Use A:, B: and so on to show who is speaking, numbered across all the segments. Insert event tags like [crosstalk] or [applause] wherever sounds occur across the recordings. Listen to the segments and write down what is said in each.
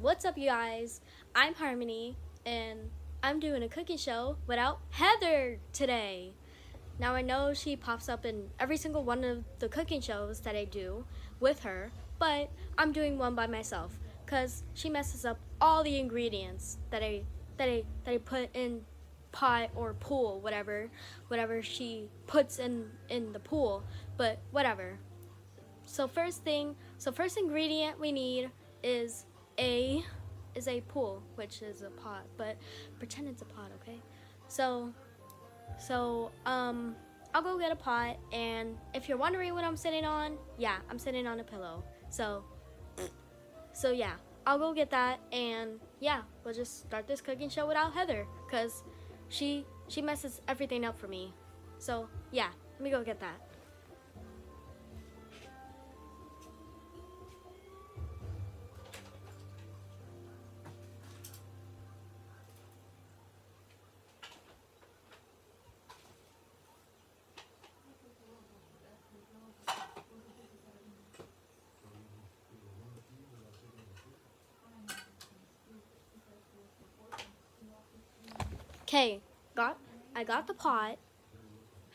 A: What's up, you guys? I'm Harmony, and I'm doing a cooking show without Heather today. Now, I know she pops up in every single one of the cooking shows that I do with her, but I'm doing one by myself because she messes up all the ingredients that I that I that I put in pot or pool, whatever, whatever she puts in in the pool. But whatever. So first thing, so first ingredient we need is a is a pool, which is a pot, but pretend it's a pot, okay? So so um I'll go get a pot and if you're wondering what I'm sitting on, yeah, I'm sitting on a pillow. So [sniffs] so yeah, I'll go get that and yeah, we'll just start this cooking show without Heather cuz she she messes everything up for me. So yeah, let me go get that. Okay, got I got the pot.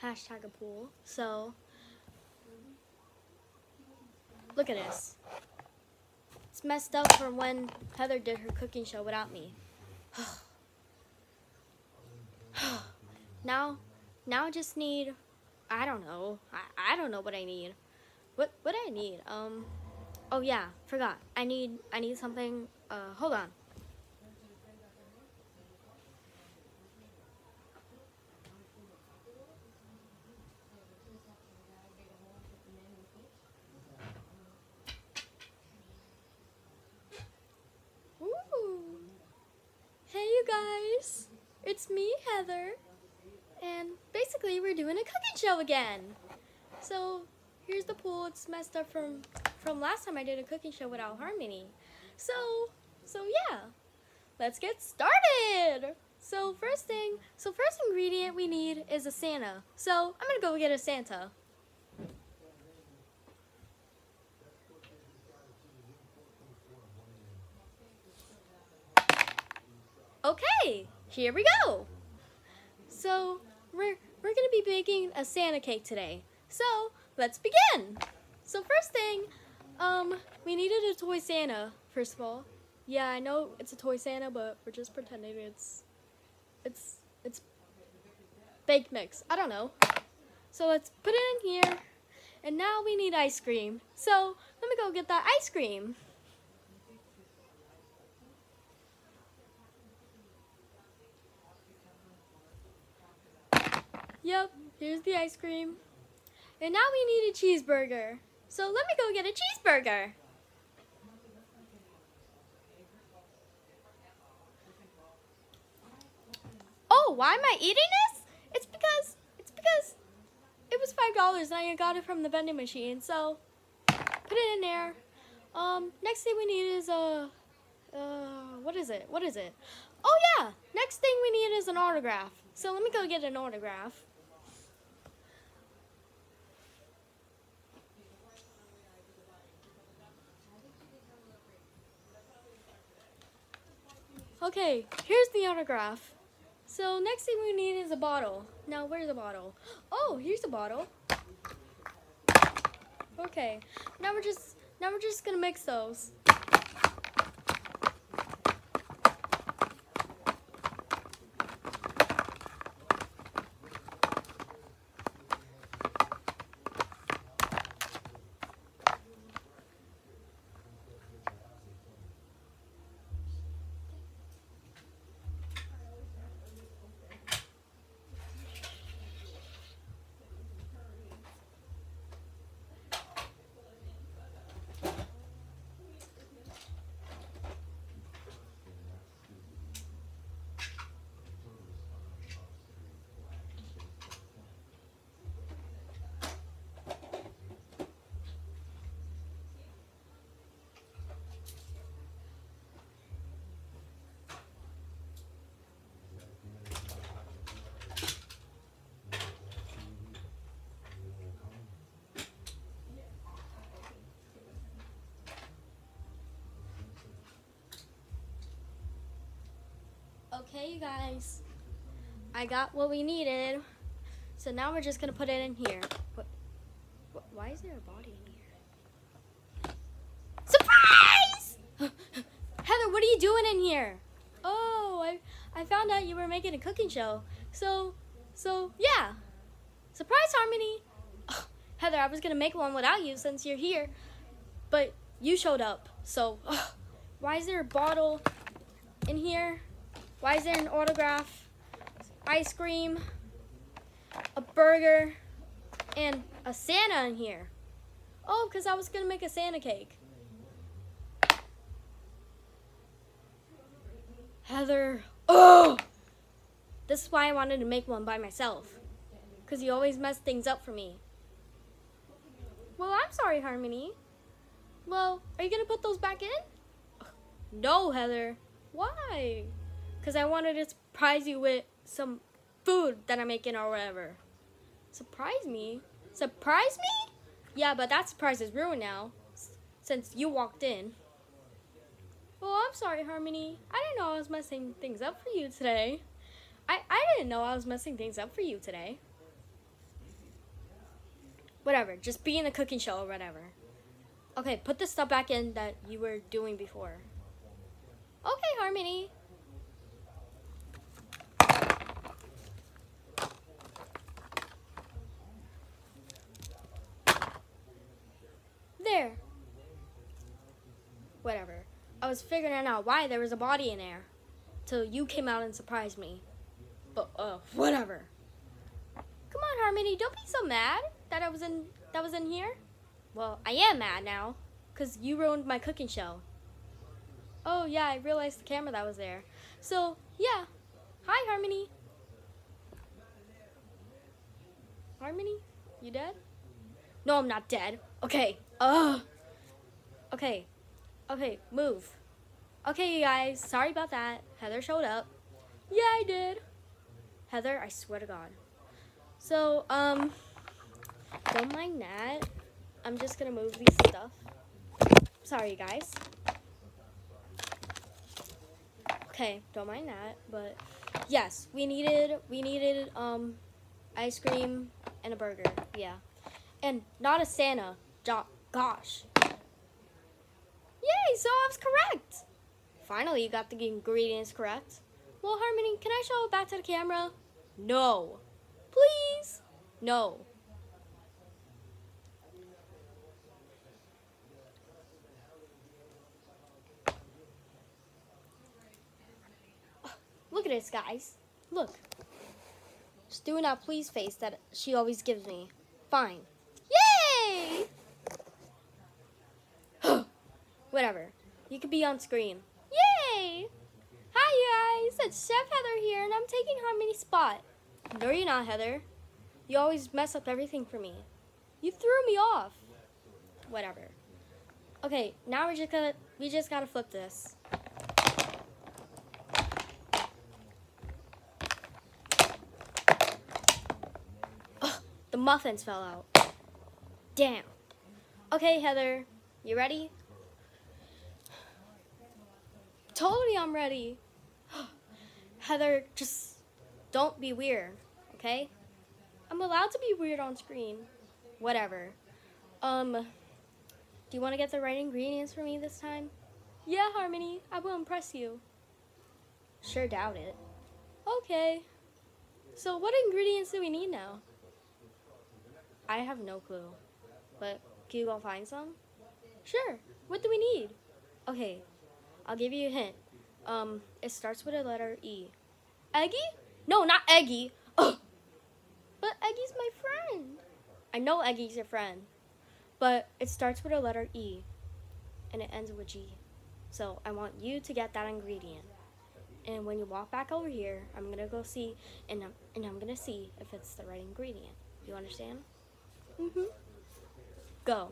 A: Hashtag a pool. So look at this. It's messed up from when Heather did her cooking show without me. [sighs] now now I just need I don't know. I, I don't know what I need. What what I need? Um oh yeah, forgot. I need I need something uh hold on. guys, it's me, Heather, and basically we're doing a cooking show again. So here's the pool. It's messed up from from last time I did a cooking show without Harmony. So so yeah, let's get started. So first thing, so first ingredient we need is a Santa. So I'm gonna go get a Santa. Okay, here we go. So we're we're gonna be baking a Santa cake today. So let's begin. So first thing, um, we needed a toy Santa. First of all, yeah, I know it's a toy Santa, but we're just pretending it's it's it's baked mix. I don't know. So let's put it in here. And now we need ice cream. So let me go get that ice cream. Yep, here's the ice cream. And now we need a cheeseburger. So let me go get a cheeseburger. Oh, why am I eating this? It's because, it's because it was $5 and I got it from the vending machine. So put it in there. Um, next thing we need is a, uh, what is it? What is it? Oh yeah, next thing we need is an autograph. So let me go get an autograph. Okay, here's the autograph. So next thing we need is a bottle. Now where's the bottle? Oh, here's the bottle. Okay, now we're just now we're just gonna mix those. Okay, you guys. I got what we needed. So now we're just gonna put it in here. What? what why is there a body in here? Surprise! [laughs] Heather, what are you doing in here? Oh, I I found out you were making a cooking show. So, so yeah. Surprise, Harmony. [laughs] Heather, I was gonna make one without you since you're here, but you showed up. So, [laughs] why is there a bottle in here? Why is there an autograph, ice cream, a burger, and a Santa in here? Oh, because I was going to make a Santa cake. Heather, oh! This is why I wanted to make one by myself. Because you always mess things up for me. Well, I'm sorry, Harmony. Well, are you going to put those back in? No, Heather. Why? Because I wanted to surprise you with some food that I'm making or whatever. Surprise me? Surprise me? Yeah, but that surprise is ruined now. Since you walked in. Oh, I'm sorry, Harmony. I didn't know I was messing things up for you today. I, I didn't know I was messing things up for you today. Whatever, just be in the cooking show or whatever. Okay, put the stuff back in that you were doing before. Okay, Harmony. There. Whatever. I was figuring out why there was a body in there. Till you came out and surprised me. But, uh, whatever. Come on, Harmony, don't be so mad that I was in that was in here. Well, I am mad now, cause you ruined my cooking show. Oh yeah, I realized the camera that was there. So yeah, hi Harmony. Harmony, you dead? No, I'm not dead. Okay. Ugh. Okay. Okay, move. Okay, you guys. Sorry about that. Heather showed up. Yeah, I did. Heather, I swear to God. So, um, don't mind that. I'm just gonna move these stuff. Sorry, you guys. Okay, don't mind that. But yes, we needed we needed um ice cream and a burger. Yeah, and not a Santa. Jo gosh. Yay! So I was correct. Finally, you got the ingredients correct. Well, Harmony, can I show it back to the camera? No. Please? No. Look at this, guys. Look. Just doing that please face that she always gives me. Fine. Yay! Whatever. You could be on screen. Yay! Hi, guys. It's Chef Heather here, and I'm taking Harmony's spot. No, you're not, Heather. You always mess up everything for me. You threw me off. Whatever. Okay, now we're just gonna we just gotta flip this. The muffins fell out. Damn. Okay, Heather, you ready? Totally, I'm ready. [gasps] Heather, just don't be weird, okay? I'm allowed to be weird on screen. Whatever. Um, do you want to get the right ingredients for me this time? Yeah, Harmony, I will impress you. Sure doubt it. Okay. So what ingredients do we need now? I have no clue. But can you go find some? Sure. What do we need? Okay, I'll give you a hint. Um, it starts with a letter E. Eggy? No, not Eggy. But Eggy's my friend. I know Eggy's your friend. But it starts with a letter E. And it ends with G. So I want you to get that ingredient. And when you walk back over here, I'm gonna go see, and I'm, and I'm gonna see if it's the right ingredient. You understand? Mm-hmm. Go.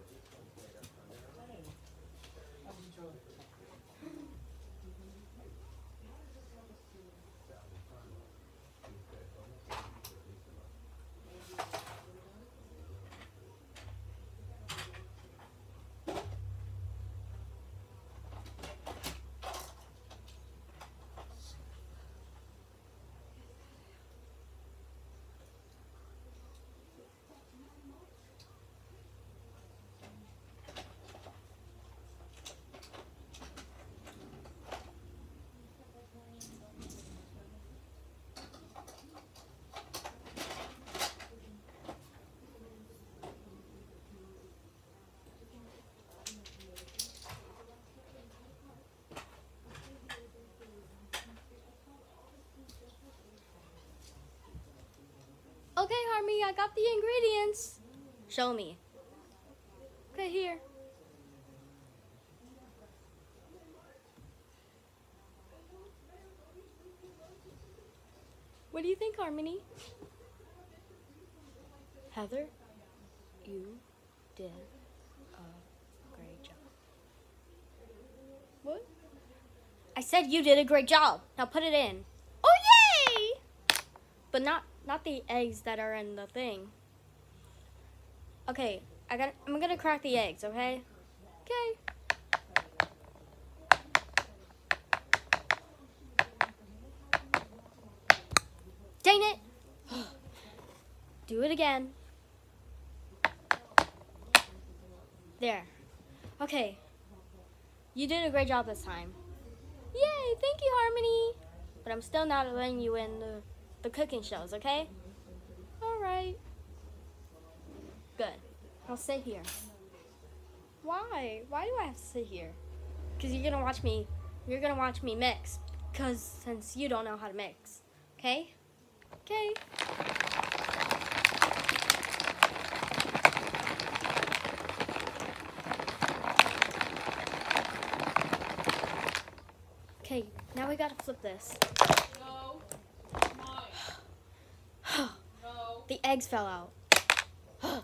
A: Okay, Harmony, I got the ingredients. Show me. Okay, here. What do you think, Harmony? Heather, you did a great job. What? I said you did a great job. Now put it in. Oh yay! But not not the eggs that are in the thing. Okay, I got I'm gonna crack the eggs, okay? Okay. Dang it! [gasps] Do it again. There. Okay. You did a great job this time. Yay! Thank you, Harmony. But I'm still not letting you in the, the cooking shows, okay? Alright. Good. I'll sit here. Why? Why do I have to sit here? Because you're gonna watch me. You're gonna watch me mix. Because since you don't know how to mix. Okay? Okay. Okay, now we gotta flip this.
B: No. No.
A: The eggs fell out. [gasps]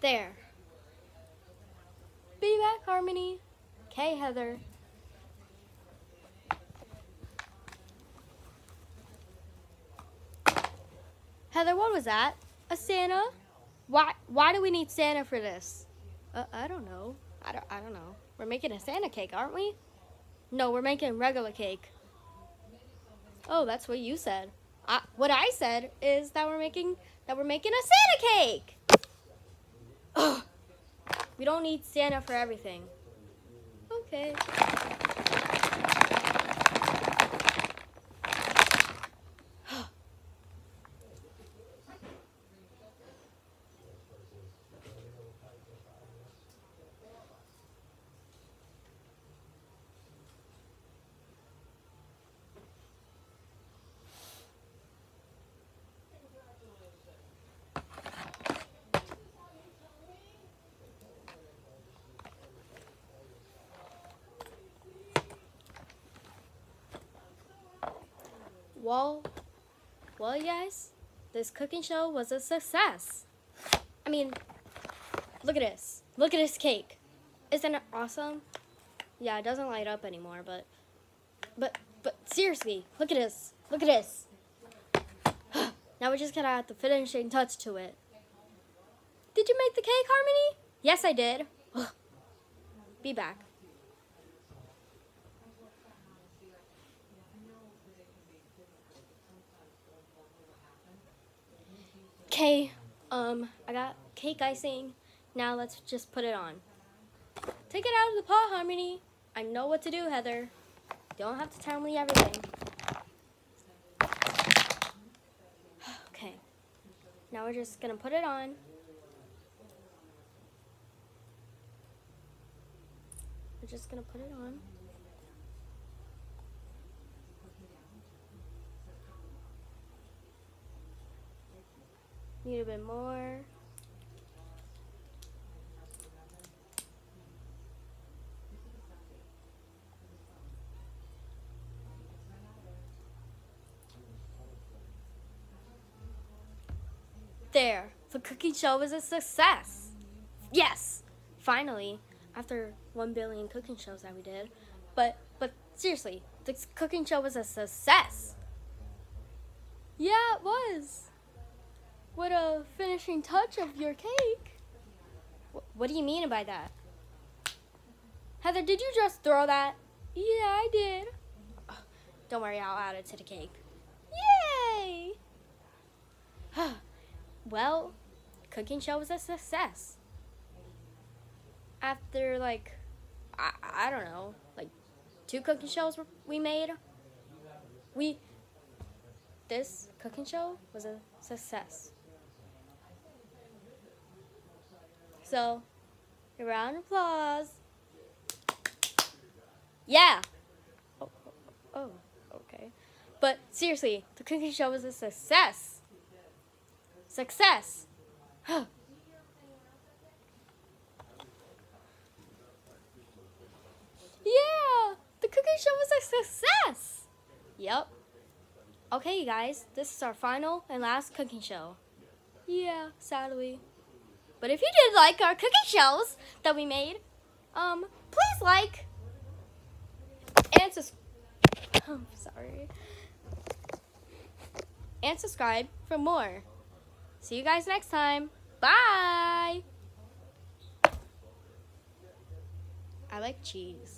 A: there. Be back, Harmony. Okay, Heather. Heather, what was that? A Santa? Why why do we need Santa for this? Uh, I don't know. I don't I don't know. We're making a Santa cake, aren't we? No, we're making regular cake. Oh, that's what you said. I, what I said is that we're making that we're making a Santa cake. Ugh. We don't need Santa for everything. Okay. Well, well, guys, this cooking show was a success. I mean, look at this. Look at this cake. Isn't it awesome? Yeah, it doesn't light up anymore, but, but, but seriously, look at this. Look at this. [gasps] now we're just gonna add the finishing touch to it. Did you make the cake, Harmony? Yes, I did. [sighs] Be back. Okay, um, I got cake icing. Now let's just put it on. Take it out of the pot, Harmony. I know what to do, Heather. You don't have to tell me everything. Okay, now we're just gonna put it on. We're just gonna put it on. Need a bit more. There, the cooking show was a success. Yes, finally, after one billion cooking shows that we did. But, but seriously, the cooking show was a success. Yeah, it was. What a finishing touch of your cake. What do you mean by that? Heather, did you just throw that? Yeah, I did. Ugh, [sighs] Don't worry, I'll add it to the cake. Yay! [sighs] well, cooking show was a success. After like, I, I don't know, like two cooking shows we made, we, this cooking show was a success. So, a round of applause. Yeah. Oh, oh, okay. But seriously, the cooking show was a success. Success. [gasps] yeah, the cooking show was a success. Yep. Okay, you guys, this is our final and last cooking show. Yeah, sadly. But if you did like our cookie shells that we made, um, please like and sus- I'm sorry. And subscribe for more. See you guys next time. Bye. I like cheese.